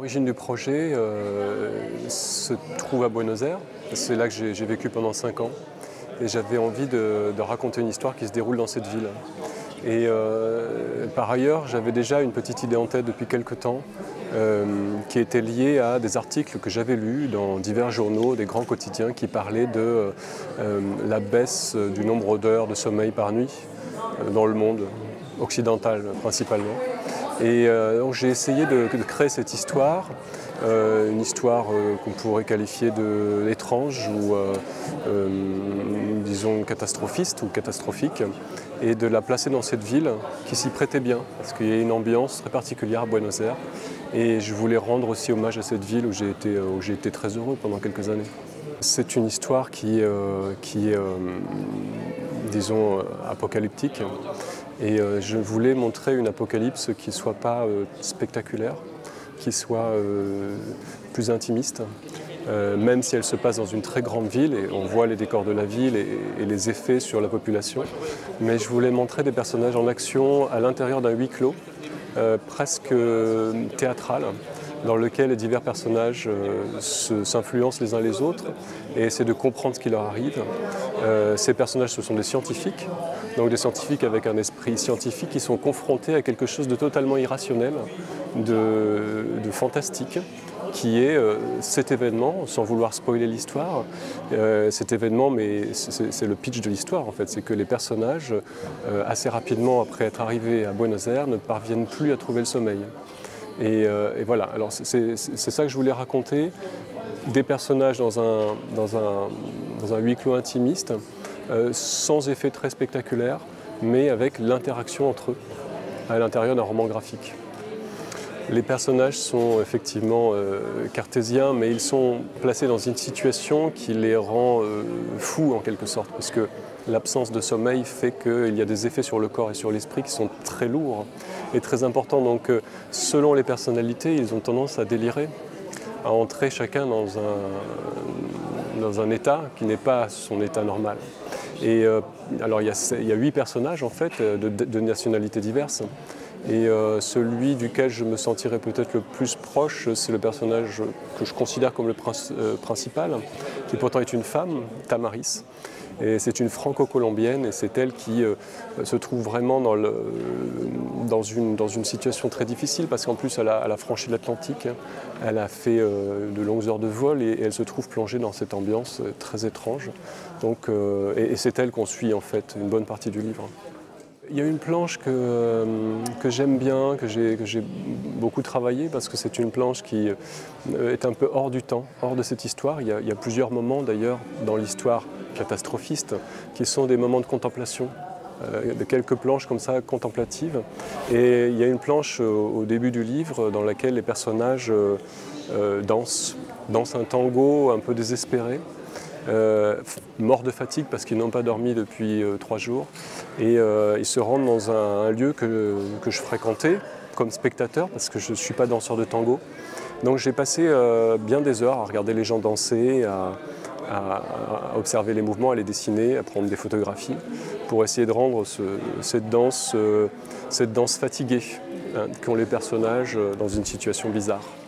L'origine du projet euh, se trouve à Buenos Aires. C'est là que j'ai vécu pendant cinq ans. Et j'avais envie de, raconter une histoire qui se déroule dans cette ville. Et euh, par ailleurs, j'avais déjà une petite idée en tête depuis quelques temps euh, qui était liée à des articles que j'avais lus dans divers journaux, des grands quotidiens qui parlaient de la baisse du nombre d'heures de sommeil par nuit dans le monde occidental principalement. Et euh, j'ai essayé de, créer cette histoire, euh, une histoire euh, qu'on pourrait qualifier d'étrange ou disons catastrophiste ou catastrophique, et de la placer dans cette ville qui s'y prêtait bien, parce qu'il y a une ambiance très particulière à Buenos Aires. Et je voulais rendre aussi hommage à cette ville où j'ai été, été, très heureux pendant quelques années. C'est une histoire qui est, disons, apocalyptique. Et euh, je voulais montrer une apocalypse qui ne soit pas euh, spectaculaire, qui soit euh, plus intimiste, même si elle se passe dans une très grande ville et on voit les décors de la ville et, les effets sur la population. Mais je voulais montrer des personnages en action à l'intérieur d'un huis clos, presque théâtral, dans lequel les divers personnages s'influencent les uns les autres et essaient de comprendre ce qui leur arrive. ces personnages, ce sont des scientifiques, donc des scientifiques avec un esprit scientifique qui sont confrontés à quelque chose de totalement irrationnel, de, fantastique, qui est euh, cet événement, sans vouloir spoiler l'histoire, euh, cet événement, mais c'est le pitch de l'histoire en fait, c'est que les personnages, euh, assez rapidement après être arrivés à Buenos Aires, ne parviennent plus à trouver le sommeil. Et, voilà, alors c'est ça que je voulais raconter, des personnages dans un, dans un, dans un huis clos intimiste, euh, sans effet très spectaculaire, mais avec l'interaction entre eux à l'intérieur d'un roman graphique. Les personnages sont effectivement euh, cartésiens, mais ils sont placés dans une situation qui les rend euh, fous en quelque sorte, parce que l'absence de sommeil fait qu'il y a des effets sur le corps et sur l'esprit qui sont très lourds et très importants. Donc selon les personnalités, ils ont tendance à délirer, à entrer chacun dans un, dans un état qui n'est pas son état normal. Et euh, alors il y, a, huit personnages en fait euh, de, nationalités diverses. Et euh, celui duquel je me sentirais peut-être le plus proche, c'est le personnage que je considère comme le principal, qui pourtant est une femme, Tamaris. Et c'est une franco-colombienne et c'est elle qui se trouve vraiment dans, une, dans, une, situation très difficile parce qu'en plus elle a, franchi l'Atlantique, elle a fait de longues heures de vol et, elle se trouve plongée dans cette ambiance très étrange. Donc, et c'est elle qu'on suit en fait une bonne partie du livre. Il y a une planche que, euh, j'aime bien, que j'ai beaucoup travaillé parce que c'est une planche qui euh, est un peu hors du temps, hors de cette histoire. Il y a, plusieurs moments d'ailleurs dans l'histoire catastrophiste qui sont des moments de contemplation, euh, de quelques planches comme ça contemplatives. Et il y a une planche au début du livre dans laquelle les personnages dansent, dansent un tango un peu désespéré. Euh, morts de fatigue parce qu'ils n'ont pas dormi depuis euh, trois jours. Et euh, ils se rendent dans un, lieu que, je fréquentais comme spectateur parce que je ne suis pas danseur de tango. Donc j'ai passé bien des heures à regarder les gens danser, à, observer les mouvements, à les dessiner, à prendre des photographies pour essayer de rendre cette, danse, cette danse fatiguée hein, qu'ont les personnages dans une situation bizarre.